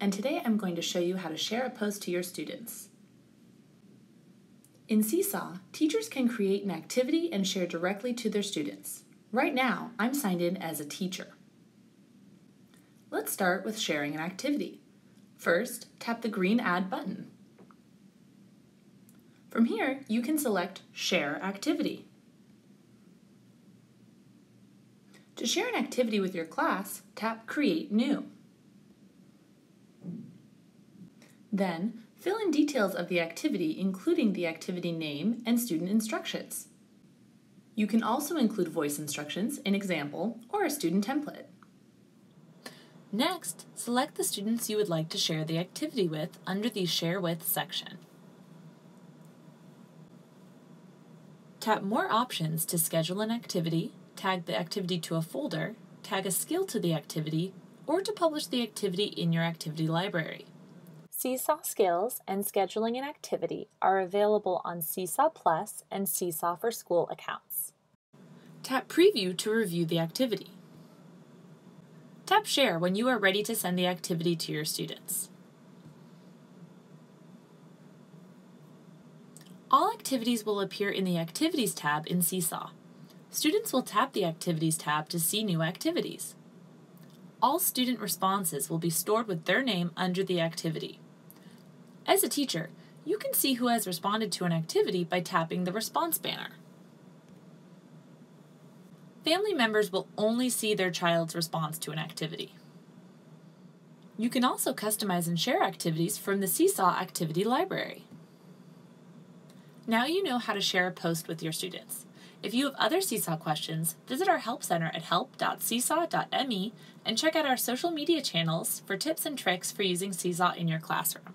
and today I'm going to show you how to share a post to your students. In Seesaw, teachers can create an activity and share directly to their students. Right now, I'm signed in as a teacher. Let's start with sharing an activity. First, tap the green Add button. From here, you can select Share Activity. To share an activity with your class, tap Create New. Then, fill in details of the activity including the activity name and student instructions. You can also include voice instructions, an example, or a student template. Next, select the students you would like to share the activity with under the Share With section. Tap More Options to schedule an activity, tag the activity to a folder, tag a skill to the activity, or to publish the activity in your activity library. Seesaw Skills and Scheduling an Activity are available on Seesaw Plus and Seesaw for School accounts. Tap Preview to review the activity. Tap Share when you are ready to send the activity to your students. All activities will appear in the Activities tab in Seesaw. Students will tap the Activities tab to see new activities. All student responses will be stored with their name under the activity. As a teacher, you can see who has responded to an activity by tapping the response banner. Family members will only see their child's response to an activity. You can also customize and share activities from the Seesaw Activity Library. Now you know how to share a post with your students. If you have other Seesaw questions, visit our Help Center at help.seesaw.me and check out our social media channels for tips and tricks for using Seesaw in your classroom.